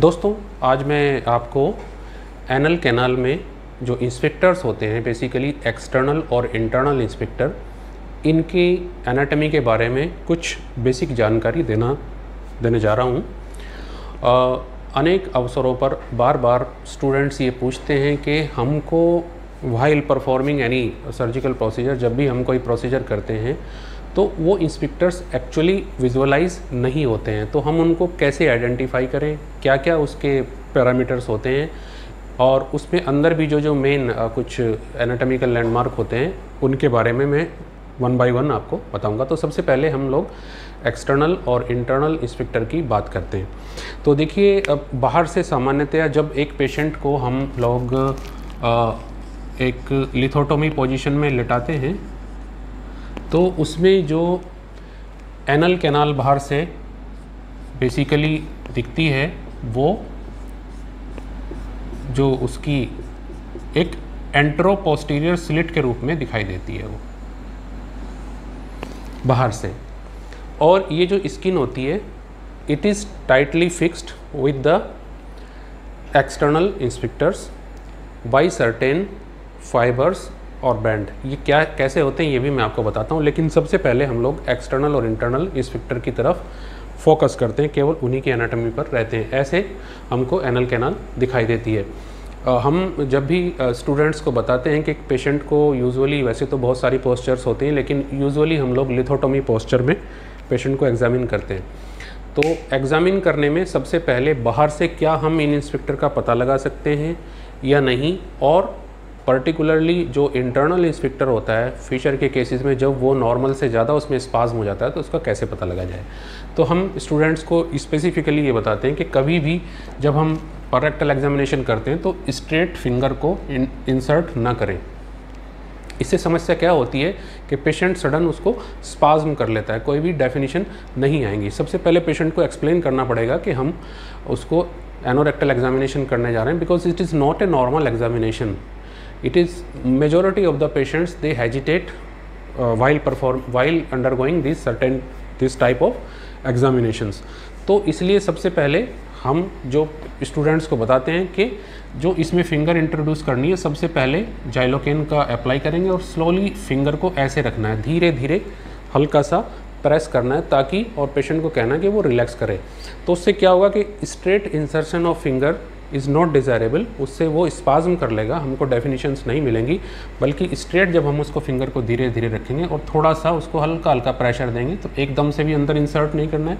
दोस्तों, आज मैं आपको एनल कैनाल में जो इंस्पेक्टर्स होते हैं बेसिकली एक्सटर्नल और इंटरनल इंस्पेक्टर इनकी एनाटमी के बारे में कुछ बेसिक जानकारी देना, देने जा रहा हूँ। अनेक अवसरों पर बार बार स्टूडेंट्स ये पूछते हैं कि हमको while performing any surgical procedure जब भी हम कोई प्रोसीजर करते हैं तो वो इंस्पेक्टर्स एक्चुअली विजुअलाइज नहीं होते हैं। तो हम उनको कैसे आइडेंटिफाई करें? क्या क्या उसके पैरामीटर्स होते हैं? और उसमें अंदर भी जो जो मेन कुछ एनाटॉमिकल लैंडमार्क होते हैं उनके बारे में मैं वन बाय वन आपको बताऊँगा। तो सबसे पहले हम लोग एक्सटर्नल और इंटरनल इंस्पेक्टर की बात करते हैं। तो देखिए अब बाहर से सामान्यतया जब एक पेशेंट को हम लोग आ, एक लिथोटोमी पोजीशन में लेटाते हैं तो उसमें जो एनल कैनाल बाहर से बेसिकली दिखती है, वो जो उसकी एक एंट्रो पोस्टीरियर स्लिट के रूप में दिखाई देती है वो, बाहर से। और ये जो स्किन होती है it is tightly fixed with the external sphincters by certain fibres और बैंड ये क्या, कैसे होते हैं, ये भी मैं आपको बताता हूँ। लेकिन सबसे पहले हम लोग एक्सटर्नल और इंटरनल इंस्पेक्टर की तरफ़ फोकस करते हैं, केवल उन्हीं की एनाटॉमी पर रहते हैं। ऐसे हमको एनल कैनाल दिखाई देती है। हम जब भी स्टूडेंट्स को बताते हैं कि एक पेशेंट को यूजुअली वैसे तो बहुत सारी पोस्चर्स होती हैं, लेकिन यूजुअली हम लोग लिथोटोमी पोस्चर में पेशेंट को एग्जामिन करते हैं। तो एग्ज़ामिन करने में सबसे पहले बाहर से क्या हम इन इंस्पेक्टर का पता लगा सकते हैं या नहीं, और पर्टिकुलरली जो इंटरनल इंस्पेक्टर होता है फिशर के केसेस में जब वो नॉर्मल से ज़्यादा उसमें स्पाज्म हो जाता है तो उसका कैसे पता लगा जाए? तो हम स्टूडेंट्स को स्पेसिफिकली ये बताते हैं कि कभी भी जब हम परेक्टल एग्जामिनेशन करते हैं तो स्ट्रेट फिंगर को इंसर्ट ना करें। इससे समस्या क्या होती है कि पेशेंट सडन उसको स्पाज्म कर लेता है, कोई भी डेफिनेशन नहीं आएँगी। सबसे पहले पेशेंट को एक्सप्लेन करना पड़ेगा कि हम उसको एनोरेक्टल एग्जामिनेशन करने जा रहे हैं because it is not a normal examination it is majority of the patients they hesitate uh, while perform while undergoing this certain this type of examinations. तो इसलिए सबसे पहले हम जो स्टूडेंट्स को बताते हैं कि जो इसमें फिंगर इंट्रोड्यूस करनी है सबसे पहले जाइलोकेन का अप्लाई करेंगे और स्लोली फिंगर को ऐसे रखना है धीरे धीरे हल्का सा प्रेस करना है ताकि और पेशेंट को कहना है कि वो रिलैक्स करे। तो उससे क्या होगा कि straight insertion of finger is not desirable उससे वो स्पाज्म कर लेगा, हमको डेफिनेशंस नहीं मिलेंगी, बल्कि स्ट्रेट जब हम उसको फिंगर को धीरे धीरे रखेंगे और थोड़ा सा उसको हल्का हल्का प्रेशर देंगे तो एकदम से भी अंदर इंसर्ट नहीं करना है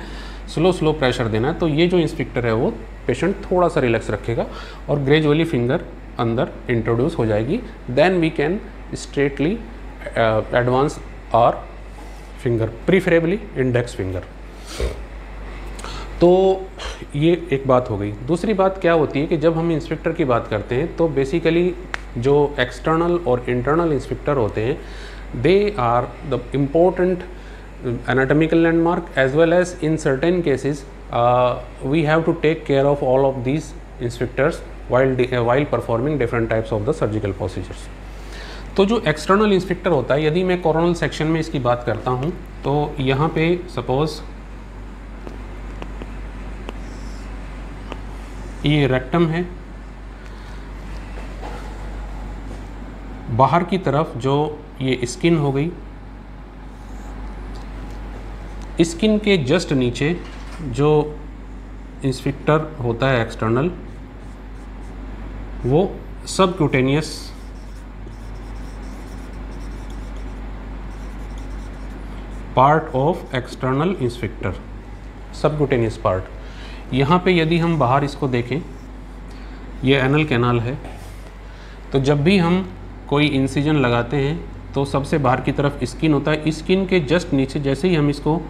स्लो स्लो प्रेशर देना है तो ये जो इंस्पेक्टर है वो पेशेंट थोड़ा सा रिलैक्स रखेगा और ग्रेजुअली फिंगर अंदर इंट्रोड्यूस हो जाएगी then we can straightly advance our finger preferably index finger तो ये एक बात हो गई। दूसरी बात क्या होती है कि जब हम इंस्पेक्टर की बात करते हैं तो बेसिकली जो एक्सटर्नल और इंटरनल इंस्पेक्टर होते हैं they are the important anatomical landmark as well as in certain cases we have to take care of all of this sphincters while while performing different types of the surgical procedures तो जो external inspector होता है, यदि मैं coronal section में इसकी बात करता हूँ तो यहाँ पे सपोज़ ये रेक्टम है। बाहर की तरफ़ जो ये स्किन हो गई स्किन के जस्ट नीचे जो इंस्पेक्टर होता है एक्सटर्नल वो subcutaneous part of external sphincter subcutaneous part यहाँ पे यदि हम बाहर इसको देखें, ये एनल कैनाल है तो जब भी हम कोई इंसिजन लगाते हैं तो सबसे बाहर की तरफ़ स्किन होता है। स्किन के जस्ट नीचे जैसे ही हम इसको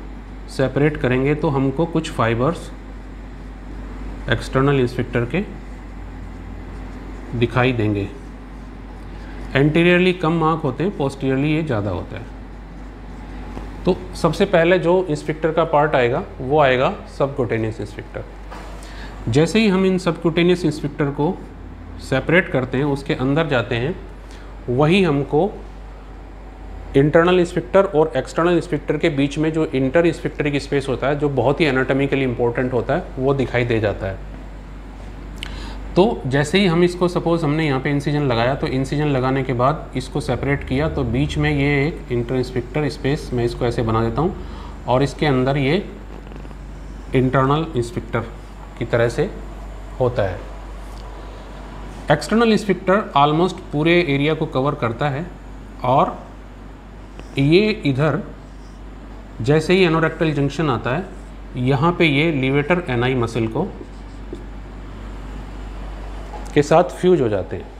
सेपरेट करेंगे तो हमको कुछ फाइबर्स एक्सटर्नल इंस्पेक्टर के दिखाई देंगे। एंटीरियरली कम मार्क होते हैं पोस्टीरियरली ये ज़्यादा होता है। तो सबसे पहले जो इंस्पेक्टर का पार्ट आएगा, वो आएगा सबकोटेनियस इंस्पेक्टर जैसे ही हम इन सबकोटेनियस इंस्पेक्टर को सेपरेट करते हैं, उसके अंदर जाते हैं, वही हमको इंटरनल इंस्पेक्टर और एक्सटर्नल इंस्पेक्टर के बीच में जो इंटर इंस्पेक्टर की स्पेस होता है, जो बहुत ही एनाटॉमिकली इंपॉर्टेंट होता है, वो दिखाई दे जाता है। तो जैसे ही हम इसको सपोज़ हमने यहाँ पे इंसिजन लगाया तो इंसिजन लगाने के बाद इसको सेपरेट किया तो बीच में ये एक इंटर इंस्पेक्टर स्पेस मैं इसको ऐसे बना देता हूँ, और इसके अंदर ये इंटरनल इंस्पेक्टर की तरह से होता है। एक्सटर्नल इंस्पेक्टर ऑलमोस्ट पूरे एरिया को कवर करता है, और ये इधर जैसे ही एनोरेक्टल जंक्शन आता है, यहाँ पे ये लिवेटर एनआई मसल को के साथ फ्यूज हो जाते हैं।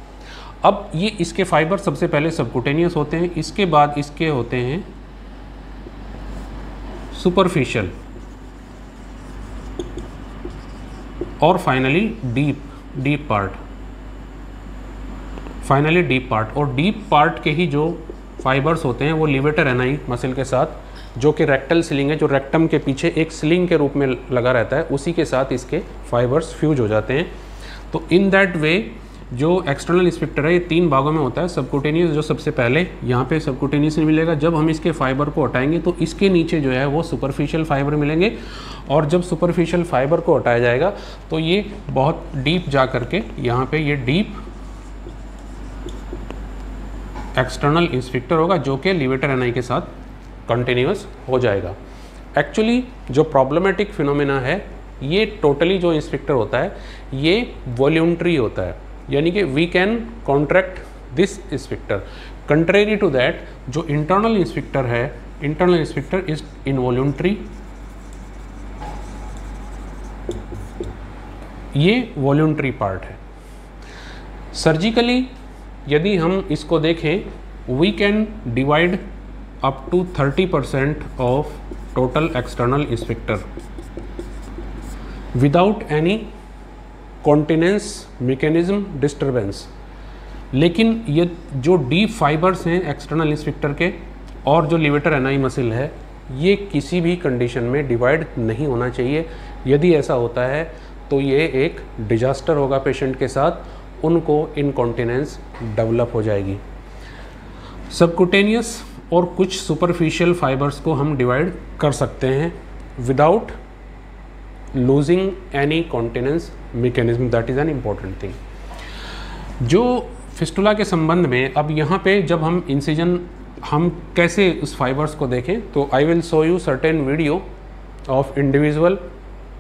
अब ये इसके फाइबर सबसे पहले सबकुटेनियस होते हैं, इसके बाद इसके होते हैं सुपरफिशियल और finally deep deep part finally deep part और डीप पार्ट के ही जो फाइबर्स होते हैं, वो लिवेटर एनाई मसल के साथ, जो कि रेक्टल सिलिंग है, जो रेक्टम के पीछे एक स्लिंग के रूप में लगा रहता है, उसी के साथ इसके फाइबर्स फ्यूज हो जाते हैं। तो इन दैट वे जो एक्सटर्नल इंस्पेक्टर है, ये तीन भागों में होता है सबकुटेनियस जो सबसे पहले, यहाँ पे सबकुटेनियस मिलेगा। जब हम इसके फाइबर को हटाएँगे तो इसके नीचे जो है, वो सुपरफिशियल फाइबर मिलेंगे। और जब सुपरफिशियल फाइबर को हटाया जाएगा तो ये बहुत डीप जा करके, यहाँ पे ये डीप एक्सटर्नल इंस्पेक्टर होगा, जो कि लिवेटर एनआई के साथ कंटिन्यूस हो जाएगा। एक्चुअली जो प्रॉब्लमेटिक फिनोमेना है ये टोटली जो इंस्पेक्टर होता है, ये वॉल्यूंट्री होता है। यानी कि we can contract this sphincter contrary to that जो इंटरनल इंस्पेक्टर है इंटरनल इंस्पेक्टर इज़ इनवॉल्यूंट्री ये वॉल्यूंट्री पार्ट है। सर्जिकली यदि हम इसको देखें we can divide up to 30 percent of total external sphincter without any continence mechanism disturbance लेकिन ये जो डीप फाइबर्स हैं एक्सटर्नल इंस्पेक्टर के, और जो लिवेटर एनाई मसिल है, ये किसी भी कंडीशन में डिवाइड नहीं होना चाहिए। यदि ऐसा होता है तो ये एक डिजास्टर होगा पेशेंट के साथ, उनको इनकॉन्टिनेंस डेवलप हो जाएगी। सबकुटेनियस और कुछ सुपरफिशियल फाइबर्स को हम डिवाइड कर सकते हैं without losing any continence mechanism that is an important thing जो फिस्टुला के संबंध में अब यहाँ पे जब हम इंसिजन हम कैसे उस फाइबर्स को देखें तो I will show you certain video of individual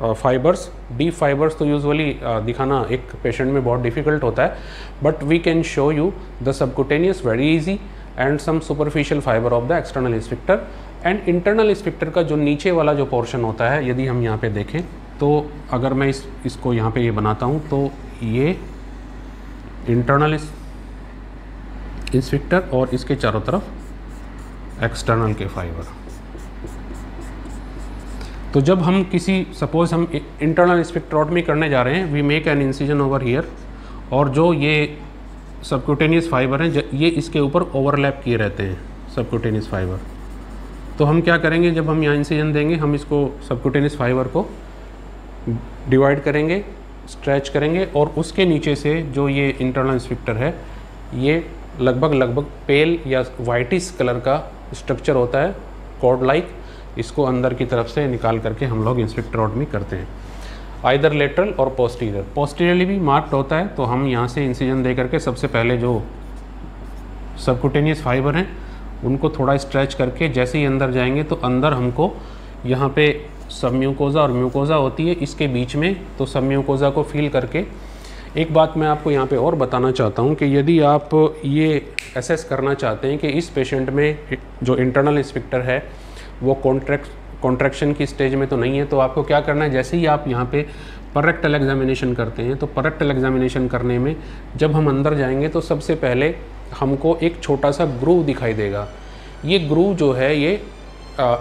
fibres deep fibres तो यूजुअली uh, दिखाना एक पेशेंट में बहुत डिफ़िकल्ट होता है but we can show you the subcutaneous very easy and some superficial fibre of the external sphincter and internal sphincter का जो नीचे वाला जो पोर्शन होता है, यदि हम यहाँ पे देखें तो अगर मैं इस, इसको यहाँ पे ये यह बनाता हूँ तो ये इंटरनल इंस्पेक्टर और इसके चारों तरफ़ एक्सटर्नल के फाइबर तो जब हम किसी सपोज़ हम इंटरनल इंस्पेक्टरोटमी करने जा रहे हैं we make an incision over here और जो ये सबक्यूटेनियस फाइबर हैं ये इसके ऊपर ओवरलैप किए रहते हैं सबक्यूटेनियस फाइबर तो हम क्या करेंगे, जब हम यहाँ इंसिजन देंगे, हम इसको सबक्यूटेनियस फाइबर को डिवाइड करेंगे स्ट्रेच करेंगे और उसके नीचे से जो ये इंटरनल इंस्पेक्टर है, ये लगभग लगभग पेल या वाइटिस कलर का स्ट्रक्चर होता है कॉर्ड लाइक इसको अंदर की तरफ़ से निकाल करके हम लोग इंस्पेक्टर में करते हैं। आइदर लेटरल और पोस्टीरियर पोस्टीरियरली भी मार्क्ड होता है तो हम यहाँ से इंसिजन दे करके सबसे पहले जो सबकुटेनियस फाइबर हैं उनको थोड़ा स्ट्रेच करके जैसे ही अंदर जाएँगे तो अंदर हमको यहाँ पे सब म्यूकोज़ा और म्यूकोज़ा होती है, इसके बीच में तो सब म्यूकोज़ा को फील करके। एक बात मैं आपको यहाँ पे और बताना चाहता हूँ कि यदि आप ये एसेस करना चाहते हैं कि इस पेशेंट में जो इंटरनल इंस्पेक्टर है, वो कॉन्ट्रैक्ट कॉन्ट्रैक्शन की स्टेज में तो नहीं है तो आपको क्या करना है? जैसे ही आप यहाँ पे परेक्टल एग्जामिनेशन करते हैं तो परेक्टल एग्जामिनेशन करने में जब हम अंदर जाएँगे तो सबसे पहले हमको एक छोटा सा ग्रूव दिखाई देगा। ये ग्रूव जो है, ये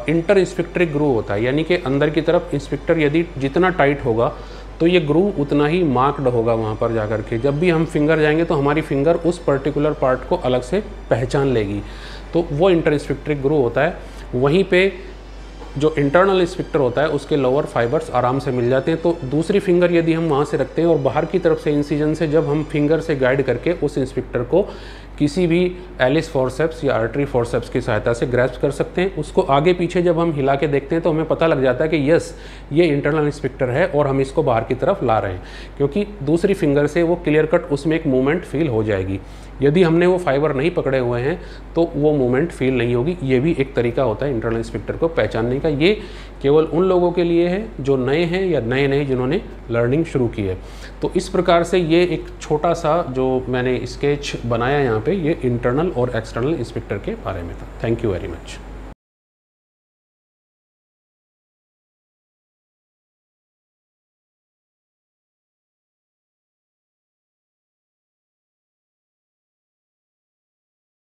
इंटर इंस्पेक्टरी ग्रूव होता है। यानी कि अंदर की तरफ़ इंस्पेक्टर यदि जितना टाइट होगा तो ये ग्रूव उतना ही मार्क्ड होगा वहाँ पर जाकर के। जब भी हम फिंगर जाएँगे तो हमारी फिंगर उस पर्टिकुलर पार्ट को अलग से पहचान लेगी। तो वो इंटर इंस्पेक्टरी ग्रूव होता है। वहीं पे जो इंटरनल इंस्पेक्टर होता है, उसके लोअर फाइबर्स आराम से मिल जाते हैं। तो दूसरी फिंगर यदि हम वहाँ से रखते हैं और बाहर की तरफ़ से इंसीजन से जब हम फिंगर से गाइड करके उस इंस्पेक्टर को किसी भी एलिस फोरसेप्स या आर्टरी फोरसेप्स की सहायता से ग्रैस्प कर सकते हैं। उसको आगे पीछे जब हम हिला के देखते हैं तो हमें पता लग जाता है कि यस ये इंटरनल इंस्पेक्टर है और हम इसको बाहर की तरफ़ ला रहे हैं। क्योंकि दूसरी फिंगर से वो क्लियर कट उसमें एक मूवमेंट फील हो जाएगी। यदि हमने वो फाइबर नहीं पकड़े हुए हैं तो वो मूवमेंट फील नहीं होगी। ये भी एक तरीका होता है इंटरनल इंस्पेक्टर को पहचानने का। ये केवल उन लोगों के लिए है जो नए हैं या नए नए जिन्होंने लर्निंग शुरू की है। तो इस प्रकार से ये एक छोटा सा जो मैंने स्केच बनाया यहाँ पे, ये इंटरनल और एक्सटर्नल इंस्पेक्टर के बारे में था। Thank you very much